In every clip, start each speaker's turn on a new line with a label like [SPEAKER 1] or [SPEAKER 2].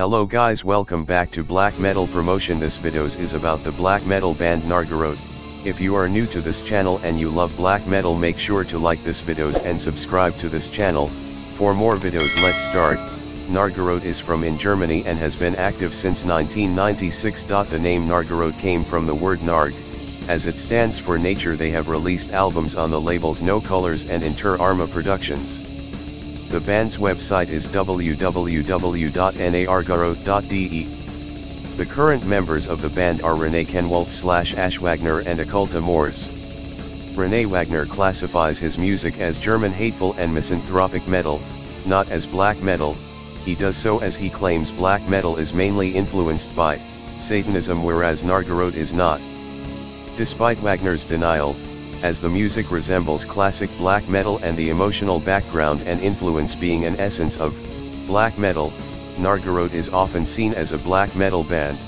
[SPEAKER 1] Hello guys welcome back to Black Metal Promotion this videos is about the black metal band Nargaroth. If you are new to this channel and you love black metal make sure to like this videos and subscribe to this channel, for more videos let's start. Nargaroth is from in Germany and has been active since 1996. The name Nargaroth came from the word Narg. As it stands for nature they have released albums on the labels No Colors and Inter Arma Productions. The band's website is www.nargaroth.de. The current members of the band are René Kanwulf slash Ash Wagner and Occulta Moors. René Wagner classifies his music as German hateful and misanthropic metal, not as black metal, he does so as he claims black metal is mainly influenced by Satanism whereas Nargaroth is not. Despite Wagner's denial, as the music resembles classic black metal and the emotional background and influence being an essence of black metal, Nargaroth is often seen as a black metal band.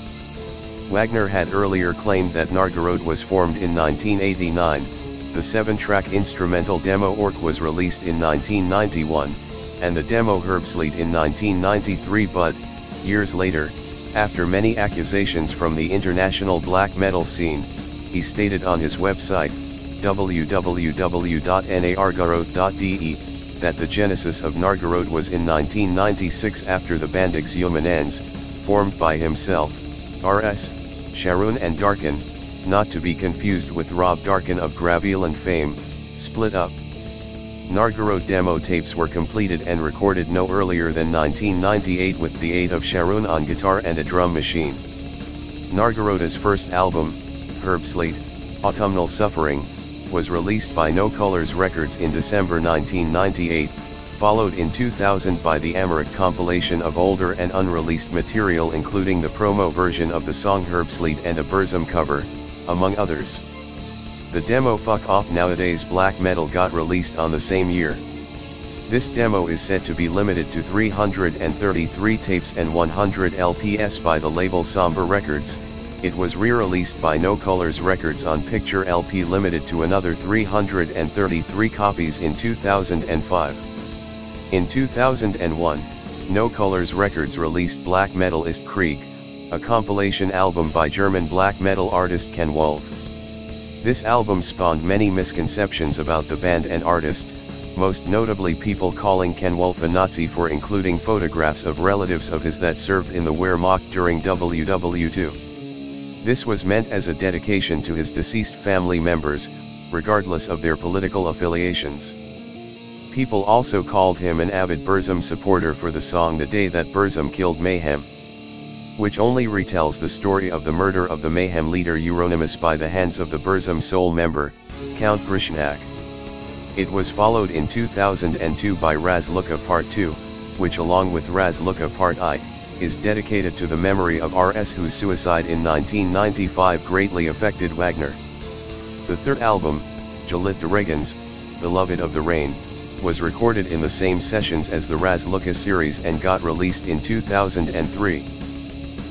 [SPEAKER 1] Wagner had earlier claimed that Nargaroth was formed in 1989, the seven-track instrumental demo Orc was released in 1991, and the demo Herbstleyd in 1993 but, years later, after many accusations from the international black metal scene, he stated on his website, www.nargaroth.de, that the genesis of Nargaroth was in 1996 after the band Exhumanens, formed by himself, R.S., Sharon and Darken, not to be confused with Rob Darken of Graveland fame, split up. Nargaroth demo tapes were completed and recorded no earlier than 1998 with the aid of Sharon on guitar and a drum machine. Nargaroth's first album, Herbstleyd, Autumnal Suffering, was released by No Colors Records in December 1998, followed in 2000 by the Amarok compilation of older and unreleased material including the promo version of the song Herbstleyd and a Burzum cover, among others. The demo Fuck Off Nowadays Black Metal got released on the same year. This demo is said to be limited to 333 tapes and 100 LPS by the label Somber Records, it was re-released by No Colors Records on Picture LP limited to another 333 copies in 2005. In 2001, No Colors Records released Black Metal ist Krieg, a compilation album by German black metal artist Kanwulf. This album spawned many misconceptions about the band and artist, most notably people calling Kanwulf a Nazi for including photographs of relatives of his that served in the Wehrmacht during WW2. This was meant as a dedication to his deceased family members, regardless of their political affiliations. People also called him an avid Burzum supporter for the song The Day That Burzum Killed Mayhem. Which only retells the story of the murder of the Mayhem leader Euronymous by the hands of the Burzum sole member, Count Grishnackh. It was followed in 2002 by Rasluka Part 2, which along with Rasluka Part I, is dedicated to the memory of R.S. whose suicide in 1995 greatly affected Wagner. The third album, Jalit Regens, Beloved of the Rain, was recorded in the same sessions as the Raz series and got released in 2003.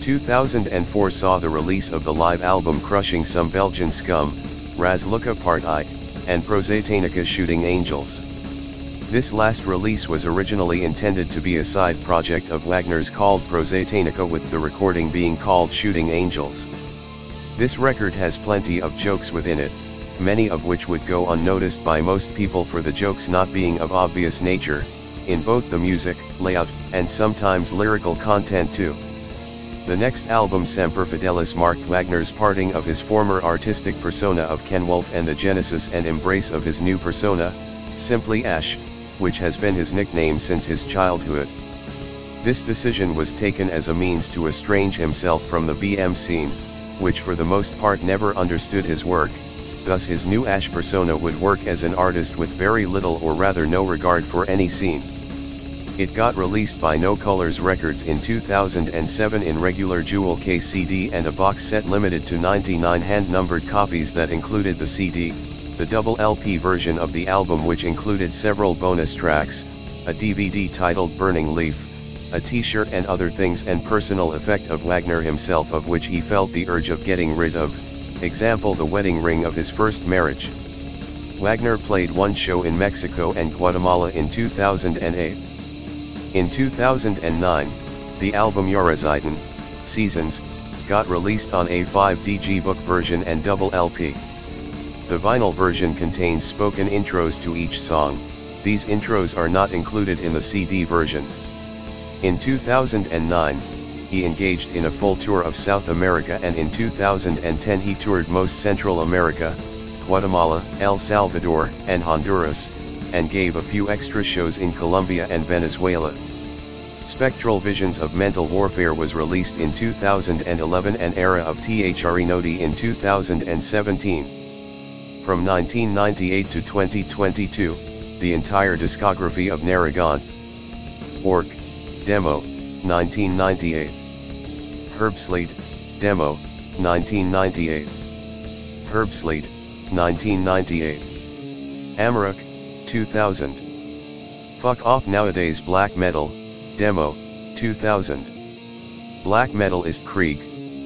[SPEAKER 1] 2004 saw the release of the live album Crushing Some Belgian Scum, Raz Part I, and Prosatanica Shooting Angels. This last release was originally intended to be a side project of Wagner's called Prosatanica with the recording being called Shooting Angels. This record has plenty of jokes within it, many of which would go unnoticed by most people for the jokes not being of obvious nature, in both the music, layout, and sometimes lyrical content too. The next album Semper Fidelis marked Wagner's parting of his former artistic persona of Kanwulf and the genesis and embrace of his new persona, simply Ash, which has been his nickname since his childhood. This decision was taken as a means to estrange himself from the BM scene, which for the most part never understood his work, thus his new Ash persona would work as an artist with very little or rather no regard for any scene. It got released by No Colors Records in 2007 in regular jewel case CD and a box set limited to 99 hand-numbered copies that included the CD, the double LP version of the album which included several bonus tracks, a DVD titled Burning Leaf, a t-shirt and other things and personal effect of Wagner himself of which he felt the urge of getting rid of, example the wedding ring of his first marriage. Wagner played one show in Mexico and Guatemala in 2008. In 2009, The album Jahreszeiten, Seasons, got released on a 5DG book version and double LP. The vinyl version contains spoken intros to each song, these intros are not included in the CD version. In 2009, he engaged in a full tour of South America and in 2010 he toured most Central America, Guatemala, El Salvador, and Honduras, and gave a few extra shows in Colombia and Venezuela. Spectral Visions of Mental Warfare was released in 2011 and Era of Threnody in 2017. From 1998 to 2022, the entire discography of Nargaroth. Orc, Demo, 1998. Herbstleyd, Demo, 1998. Herbstleyd, 1998. Amarok, 2000. Fuck Off Nowadays Black Metal, Demo, 2000. Black Metal ist Krieg,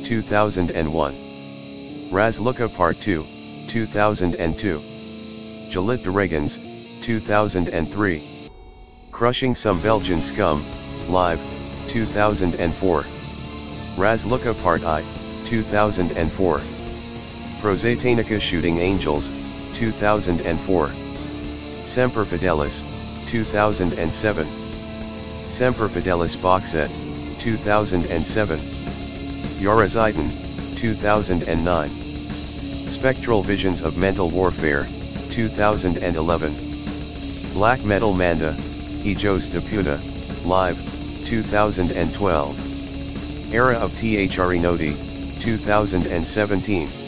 [SPEAKER 1] 2001. Rasluka Part 2, 2002. Geliebte des Regens, 2003. Crushing Some Belgian Scum, Live, 2004. Rasluka Part I, 2004. Prosatanica Shooting Angels, 2004. Semper Fidelis, 2007. Semper Fidelis Box Set, 2007. Jahreszeiten, 2009. Spectral Visions of Mental Warfare, 2011. Black Metal Manda, Hijos de Puta, Live, 2012. Era of Threnody, 2017.